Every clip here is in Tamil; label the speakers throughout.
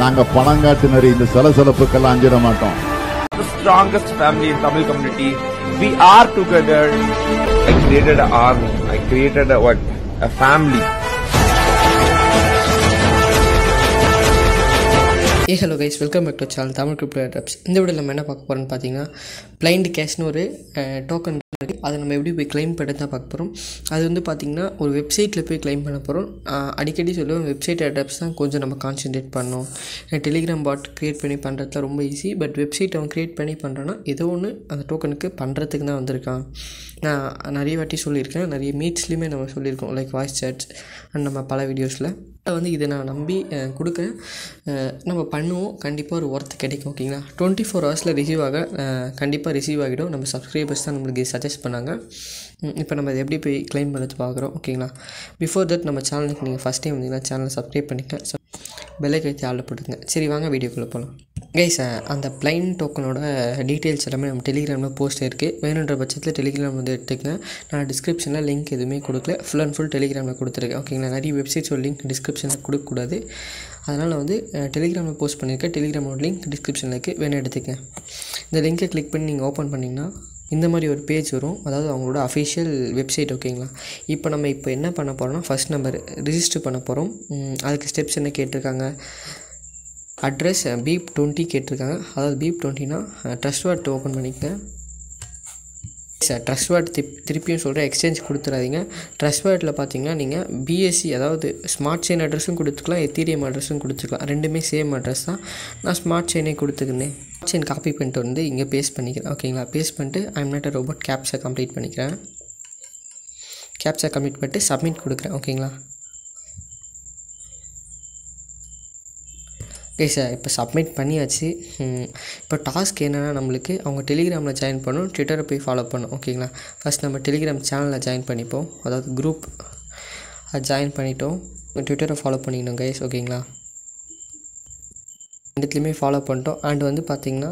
Speaker 1: நாங்க பணங்காட்டு இந்த சலசலப்புக்கெல்லாம் அஞ்சிட மாட்டோம்
Speaker 2: the strongest family in Tamil community. We are together. I created an army. I created a what? A family.
Speaker 3: A hello guys welcome back to channel Tamil crypto drops video video நம்ம என்ன பார்க்க போகிறோம்னு பார்த்தீங்கன்னா பிளைண்ட் கேஷ்னு ஒரு டோக்கன் இருக்குது அதை நம்ம எப்படி போய் க்ளைம் பண்ணி தான் பார்க்க போகிறோம் அது வந்து பார்த்திங்கன்னா ஒரு வெப்சைட்டில் போய் க்ளைம் பண்ண போகிறோம் அடிக்கடி சொல்லுவோம் வெப்சைட் அட்ரப்ஸ் தான் கொஞ்சம் நம்ம கான்சென்ட்ரேட் பண்ணோம் டெலிகிராம் பாட் க்ரியேட் பண்ணி பண்ணுறதுலாம் ரொம்ப ஈஸி பட் வெப்சைட் அவன் க்ரியேட் பண்ணி பண்ணுறோன்னா ஏதோ ஒன்று அந்த டோக்கனுக்கு பண்ணுறதுக்கு தான் வந்திருக்கான். நான் நிறைய வாட்டி சொல்லியிருக்கேன். நிறைய மீட்ஸ்லேயுமே நம்ம சொல்லியிருக்கோம். லைக் வாய்ஸ் சேட்ஸ் அண்ட் நம்ம பல வீடியோஸில் வந்து இதை நான் நம்பி அஹ், கொடுக்குறேன். நம்ம பண்ணுவோம். கண்டிப்பாக ஒரு ஒர்த்து கிடைக்கும் ஓகேங்களா டுவெண்ட்டி ஃபோர் ஹவர்ஸில் ரிசீவ் ஆக கண்டிப்பாக ரிசீவ் ஆகிடும். நம்ம சப்ஸ்கிரைபர்ஸ் தான் நம்மளுக்கு சஜஸ்ட் பண்ணாங்க. இப்போ நம்ம அதை எப்படி போய் க்ளைம் பண்ணுறது பார்க்குறோம் ஓகேங்களா பிஃபோர் தட் நம்ம சேனலுக்கு நீங்கள் ஃபஸ்ட் டைம் வந்தீங்கன்னா சேனலை சப்ஸ்கிரைப் பண்ணிக்க பெல்லை கழித்து ஆள் போட்டுங்க சரி வாங்க வீடியோக்குள்ளே போகலாம் கைஸ் அந்த பிளைன் டோக்கனோட டீட்டெயில்ஸ் எல்லாமே நம்ம டெலிகிராமில் போஸ்ட் இருக்குது வேணுன்ற பட்சத்தில் டெலிகிராம் வந்து எடுத்துக்கங்க. நான் டிஸ்கிரிப்ஷனில் லிங்க் எதுவுமே கொடுக்கல. ஃபுல் அண்ட் ஃபுல் டெலிகிராமில் கொடுத்துருக்கேன். ஓகேங்களா நிறைய வெப்சைட்ஸோட லிங்க் டிஸ்கிரிப்ஷனில் கொடுக்கக்கூடாது. அதனால் வந்து டெலிகிராமில் போஸ்ட் பண்ணியிருக்கேன். டெலிகிராமோட லிங்க் டிஸ்கிரிப்ஷனில் இருக்குது வேணும் எடுத்துக்கங்க. இந்த லிங்கை கிளிக் பண்ணி நீங்கள் ஓப்பன் பண்ணிங்கன்னா இந்த மாதிரி ஒரு பேஜ் வரும். அதாவது அவங்களோட அஃபிஷியல் வெப்சைட் ஓகேங்களா இப்போ நம்ம இப்போ என்ன பண்ண போகிறோம்னா ஃபஸ்ட் நம்பர் ரிஜிஸ்டர் பண்ண போகிறோம் அதுக்கு ஸ்டெப்ஸ் என்ன கேட்டிருக்காங்க? அட்ரஸ் பீப் டுவெண்ட்டி கேட்டிருக்காங்க. அதாவது பீப் டுவெண்ட்டினா ட்ரஸ்ட் வார்ட் ஓப்பன் பண்ணிக்கங்க சார் ட்ரஸ்ட் வேர்ட் திப் திருப்பியும் சொல்கிறேன் எக்ஸ்சேஞ்ச் கொடுத்துறாதீங்க. ட்ரஸ்ட் வேர்டில் பார்த்தீங்கன்னா நீங்கள் பிஎஸ்சி அதாவது ஸ்மார்ட் செயின் அட்ரஸும் கொடுத்துக்கலாம் எத்தீரியம் அட்ரஸும் கொடுத்துக்கலாம். ரெண்டுமே சேம் அட்ரஸ் தான். நான் ஸ்மார்ட் செயினே கொடுத்துக்கினேன். ஸ்மார்ட் செயின் காப்பி பண்ணிட்டு வந்து இங்கே பேஸ்ட் பண்ணிக்கிறேன். ஓகேங்களா பேஸ்ட் பண்ணிட்டு ஐம் நாட் ரோபோட் கேப்ஸை கம்ப்ளீட் பண்ணிக்கிறேன். கேப்ஸை கம்ப்ளீட் பண்ணிட்டு சப்மிட் கொடுக்குறேன். ஓகேங்களா ஓகே சார் இப்போ சப்மிட் பண்ணியாச்சு. இப்போ டாஸ்க் என்னென்னா நம்மளுக்கு அவங்க டெலிகிராமில் ஜாயின் பண்ணணும் ட்விட்டரை போய் ஃபாலோ பண்ணணும். ஓகேங்களா ஃபஸ்ட் நம்ம டெலிகிராம் சேனலில் ஜாயின் பண்ணிப்போம். அதாவது குரூப் அது ஜாயின் பண்ணிட்டோம். ட்விட்டரை ஃபாலோ பண்ணிக்கணும் கைஸ் ஓகேங்களா ரெண்டுத்துலேயுமே ஃபாலோ பண்ணிட்டோம். அண்ட் வந்து பார்த்திங்கன்னா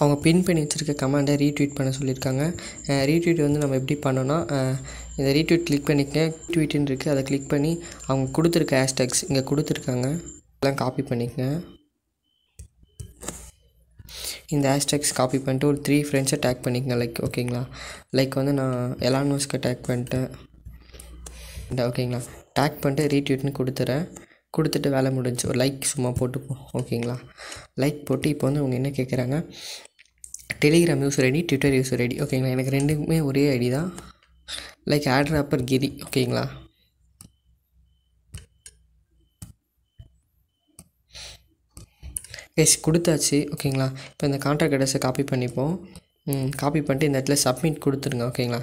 Speaker 3: அவங்க பின் பண்ணி வச்சுருக்க கமாண்டை ரீட்வீட் பண்ண சொல்லியிருக்காங்க. ரீட்வீட் வந்து நம்ம எப்படி பண்ணோன்னா இந்த ரீட்வீட் கிளிக் பண்ணிக்க ட்வீட்டுன்னு இருக்குது அதை கிளிக் பண்ணி அவங்க கொடுத்துருக்க ஹேஷ்டேக்ஸ் இங்கே கொடுத்துருக்காங்க. எல்லாம் காப்பி பண்ணிக்கங்க. இந்த ஹேஷ்டேக்ஸ் காப்பி பண்ணிட்டு ஒரு த்ரீ ஃப்ரெண்ட்ஸை டேக் பண்ணிக்கங்க லைக் ஓகேங்களா லைக் வந்து நான் எலானோஸ்க்கு டேக் பண்ணிட்டேன். ஓகேங்களா டேக் பண்ணிட்டு ரீட்வீட்னு கொடுத்துறேன். கொடுத்துட்டு வேலை முடிஞ்சு ஒரு லைக் சும்மா போட்டுப்போம் ஓகேங்களா லைக் போட்டு இப்போ வந்து அவங்க என்ன கேட்குறாங்க Telegram use ready Twitter use ready ஓகேங்களா எனக்கு ரெண்டுக்குமே ஒரே ஐடி தான். லைக் ஆட்ராப்பர் கிரி ஓகேங்களா எஸ் கொடுத்தாச்சு. ஓகேங்களா இப்போ இந்த கான்ட்ராக்ட் அட்ரஸை காப்பி பண்ணிப்போம். காப்பி பண்ணிட்டு இந்த இடத்துல சப்மிட் கொடுத்துருங்க ஓகேங்களா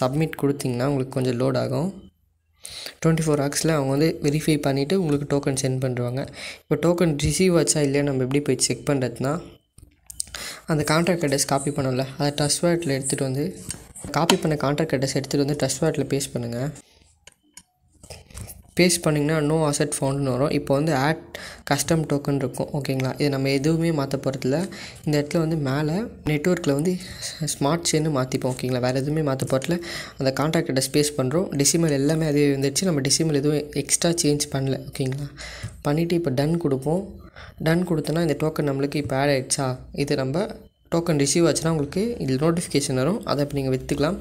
Speaker 3: சப்மிட் கொடுத்தீங்கன்னா உங்களுக்கு கொஞ்சம் லோட் ஆகும். டுவெண்ட்டி ஃபோர் ஹார்ஸில் அவங்க வந்து வெரிஃபை பண்ணிவிட்டு உங்களுக்கு டோக்கன் சென்ட் பண்ணுவாங்க இப்போ டோக்கன் ரிசீவ் ஆச்சா இல்லையா நம்ம எப்படி போய் செக் பண்ணுறதுனா அந்த கான்ட்ராக்ட் அட்ரஸ் காப்பி பண்ணோம்ல அதை ட்ரஸ்ட் வேர்ட்டில் எடுத்துகிட்டு வந்து காப்பி பண்ண கான்ட்ராக்ட் அட்ரஸ் எடுத்துகிட்டு வந்து ட்ரஸ்ட் வேர்ட்டில் பேஸ்ட் பண்ணுங்கள் பேஸ்ட் பண்ணிங்கன்னா நோ அசெட் ஃபவுண்டுன்னு வரும். இப்போ வந்து ஆட் கஸ்டம் டோக்கன் இருக்கும். ஓகேங்களா இது நம்ம எதுவுமே மாற்ற போகிறதில்ல இந்த இடத்துல வந்து மேலே நெட்ஒர்க்கில் வந்து ஸ்மார்ட் செயின்னு மாற்றிப்போம் ஓகேங்களா வேறு எதுவுமே மாற்ற போகிறதில்ல அந்த கான்ட்ராக்ட் ஸ்பேஸ் பண்ணுறோம் டிசிமல் எல்லாமே அதே வந்துடுச்சு நம்ம டிசிமல் எதுவும் எக்ஸ்ட்ரா சேஞ்ச் பண்ணல. ஓகேங்களா பண்ணிவிட்டு இப்போ டன் கொடுப்போம். டன் கொடுத்தோன்னா இந்த டோக்கன் நம்மளுக்கு இப்போ ஆட் ஆகிடுச்சா இது நம்ம டோக்கன் ரிசீவ் ஆச்சுன்னா உங்களுக்கு இது நோட்டிஃபிகேஷன் வரும். அதை இப்போ நீங்கள் விற்றுக்கலாம்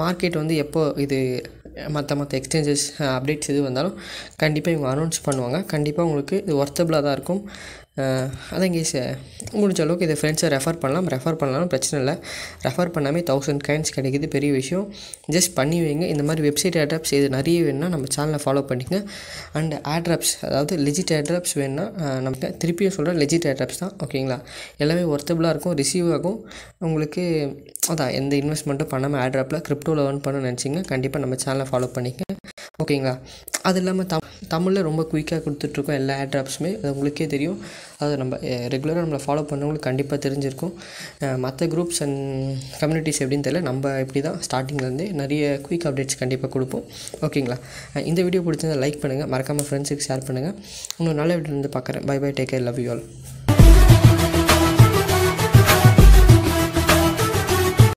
Speaker 3: மார்க்கெட் வந்து எப்போ இது மற்ற மற்ற எக்ஸ்சேஞ்சஸ் அப்டேட்ஸ் எது வந்தாலும் கண்டிப்பாக இவங்க அனௌன்ஸ் பண்ணுவாங்க. கண்டிப்பாக உங்களுக்கு இது ஒர்த்தபிளாக தான் இருக்கும். அதான் கேஸ் முடிஞ்ச அளவுக்கு இதை ஃப்ரெண்ட்ஸை ரெஃபர் பண்ணலாம். ரெஃபர் பண்ணலாம் பிரச்சனை இல்லை. ரெஃபர் பண்ணாமே தௌசண்ட் கைன்ஸ் கிடைக்குது. பெரிய விஷயம். ஜஸ்ட் பண்ணி வைங்க. இந்த மாதிரி வெப்சைட் ஆட்ராப்ஸ் இது நிறைய வேணும்னா நம்ம சேனலை ஃபாலோ பண்ணிக்கங்க. அண்ட் ஆட்ராப்ஸ் அதாவது லெஜிட் ஆட்ராப்ஸ் வேணும்னா நமக்கு திருப்பியும் சொல்கிறேன் லெஜிட் ஆட்ராப்ஸ் தான். ஓகேங்களா எல்லாமே ஒர்த்தபுளாக இருக்கும் ரிசீவ் ஆகும் உங்களுக்கு அதான் எந்த இன்வெஸ்ட்மெண்ட்டும் பண்ணாமல் ஆட்ராப்பில் கிரிப்டோவில் ஏர்ன் பண்ண நினச்சிங்க கண்டிப்பாக நம்ம சேனலை ஃபாலோ பண்ணிக்கங்க. ஓகேங்களா அது இல்லாமல் தம் தமிழில் ரொம்ப குயிக்காக கொடுத்துட்ருக்கோம் எல்லா ஆட்ராப்ஸுமே அது உங்களுக்கே தெரியும். அது நம்ம ரெகுலராக நம்மளை ஃபாலோ பண்ணவங்களுக்கு கண்டிப்பாக தெரிஞ்சிருக்கும். மற்ற குரூப்ஸ் அண்ட் கம்யூனிட்டிஸ் எப்படின்னு தெரியல. நம்ம இப்படி தான் ஸ்டார்டிங்லேருந்தே நிறைய குயிக் அப்டேட்ஸ் கண்டிப்பாக கொடுப்போம். ஓகேங்களா இந்த வீடியோ பிடிச்சிருந்தா லைக் பண்ணுங்கள் மறக்காமல் ஃப்ரெண்ட்ஸுக்கு ஷேர் பண்ணுங்கள் இன்னொரு நல்ல வீடியோ வந்து பார்க்குறேன். Bye bye take care love you all